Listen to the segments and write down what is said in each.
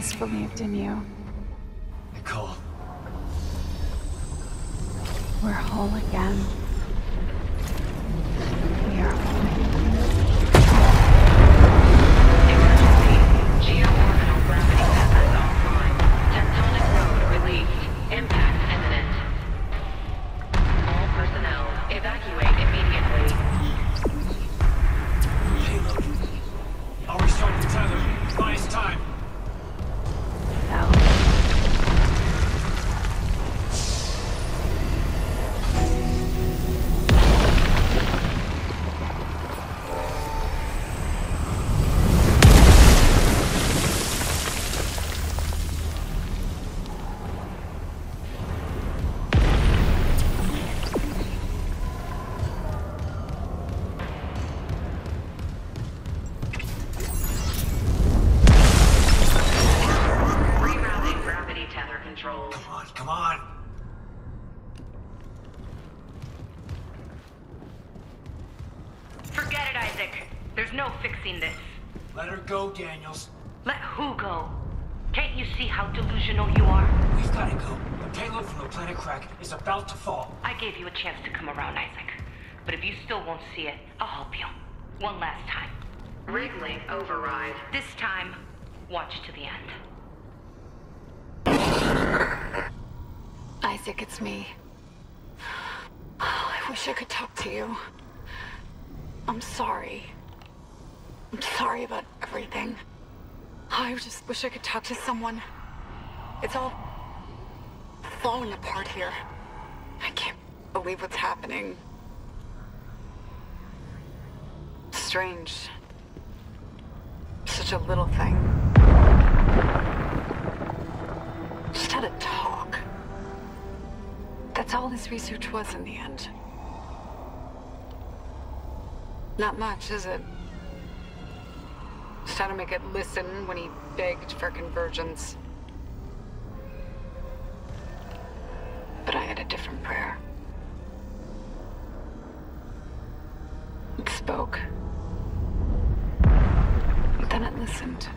Always believed in you. Nicole. We're whole again. Go, Daniels. Let who go? Can't you see how delusional you are? We've gotta go. The payload from the planet crack is about to fall. I gave you a chance to come around, Isaac. But if you still won't see it, I'll help you. One last time. Wrigley override. This time, watch to the end. Isaac, it's me. Oh, I wish I could talk to you. I'm sorry. I'm sorry about everything. I just wish I could talk to someone. It's all falling apart here. I can't believe what's happening. Strange. Such a little thing. Just had a talk. That's all this research was in the end. Not much, is it? How to make it listen when he begged for convergence. But I had a different prayer. It spoke. But then it listened.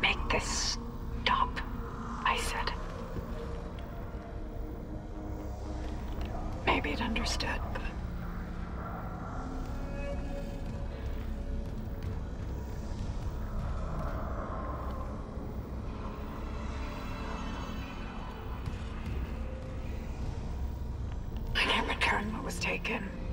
Make this stop, I said. Maybe it understood, was taken.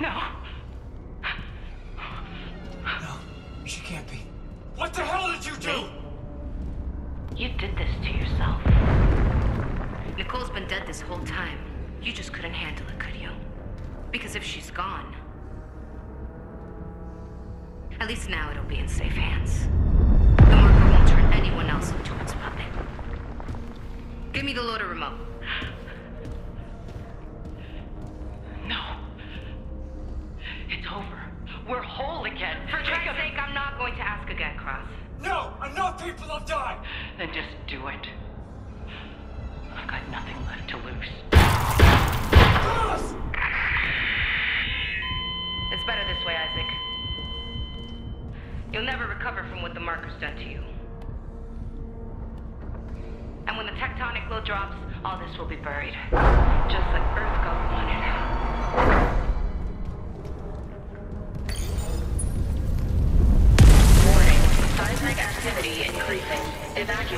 No. No, she can't be. What the hell did you do? You did this to yourself. Nicole's been dead this whole time. You just couldn't handle it, could you? Because if she's gone, at least now it'll be in safe hands. The marker won't turn anyone else into its puppet. Give me the loader remote. It's over. We're whole again. For Christ's sake, I'm not going to ask again, Cross. No! Enough people have died! Then just do it. I've got nothing left to lose. Cross! It's better this way, Isaac. You'll never recover from what the marker's done to you. And when the tectonic load drops, all this will be buried. Just like EarthGov wanted.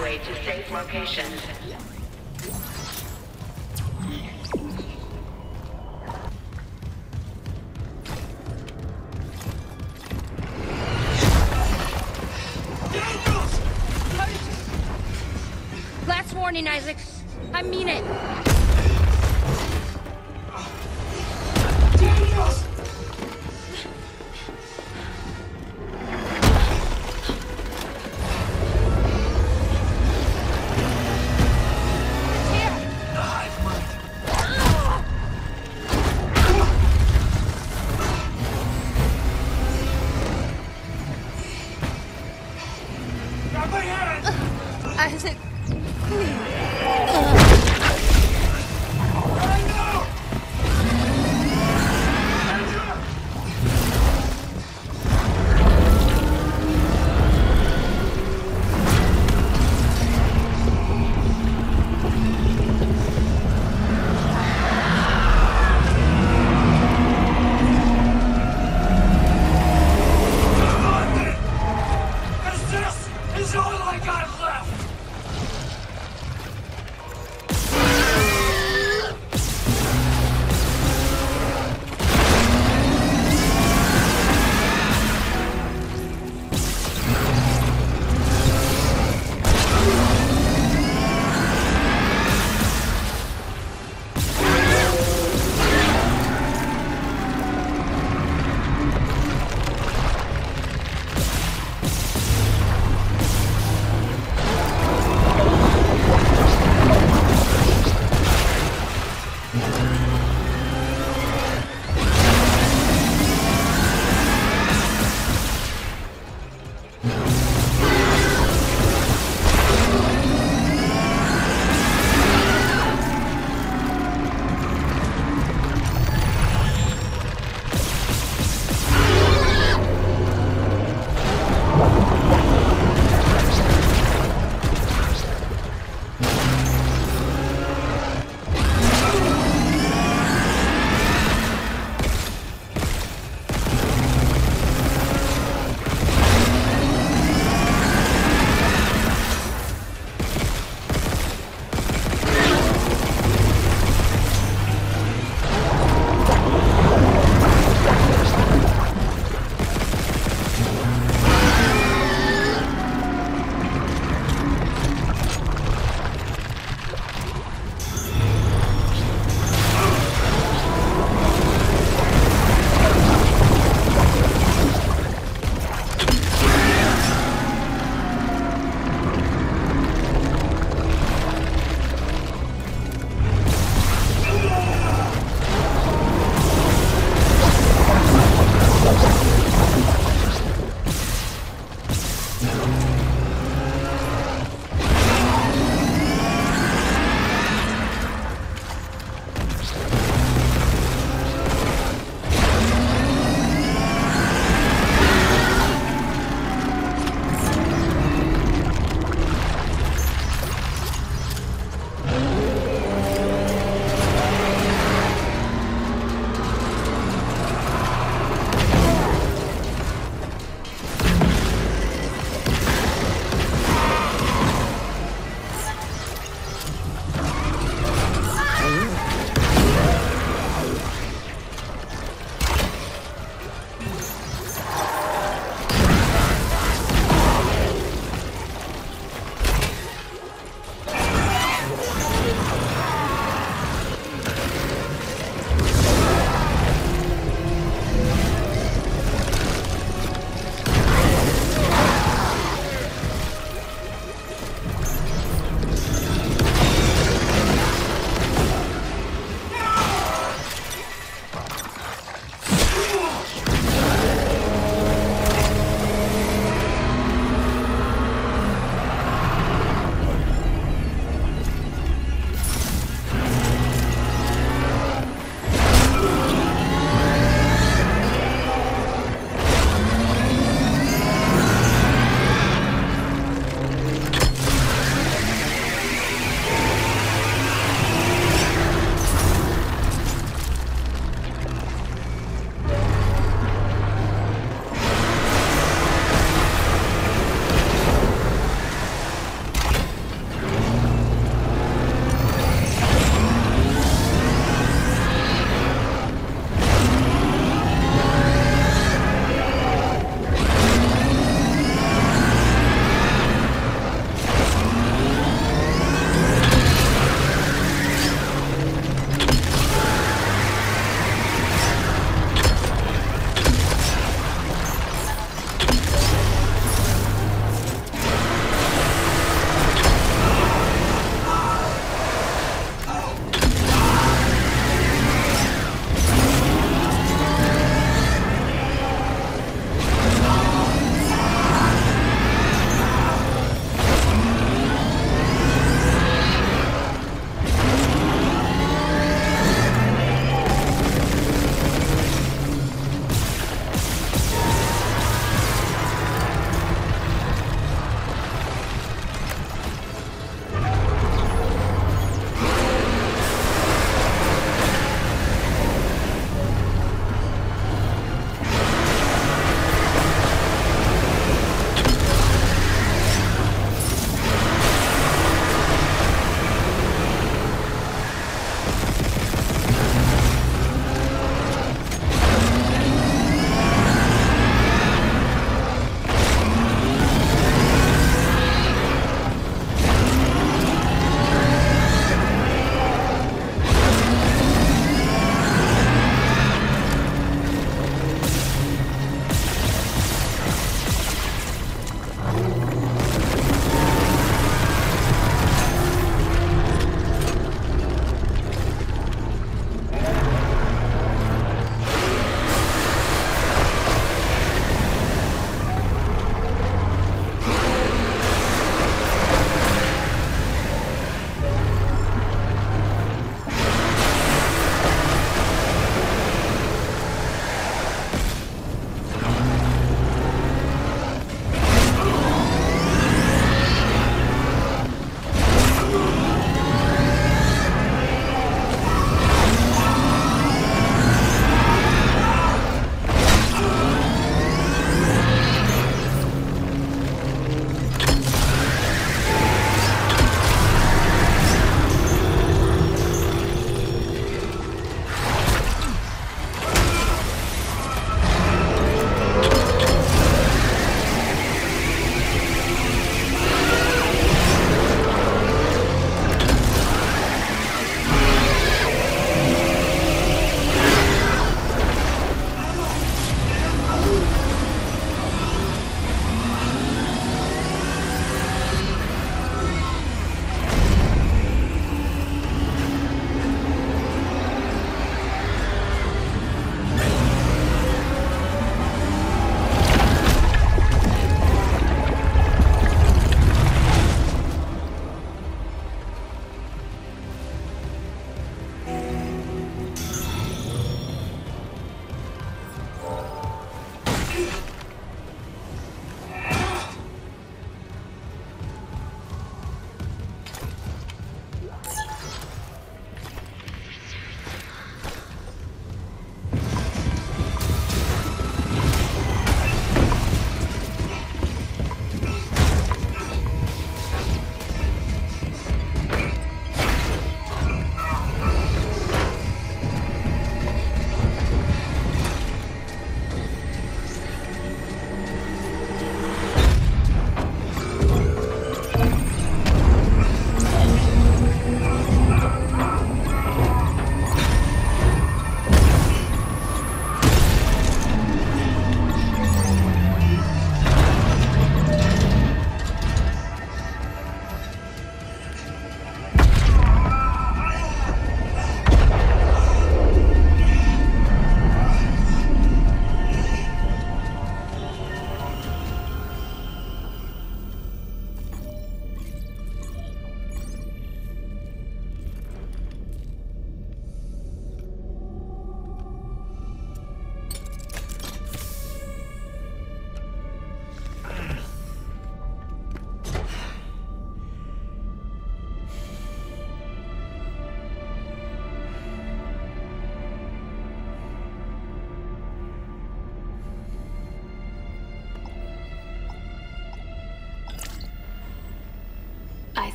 Evacuate to safe locations.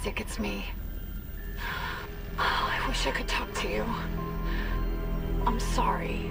Isaac, it's me. Oh, I wish I could talk to you. I'm sorry.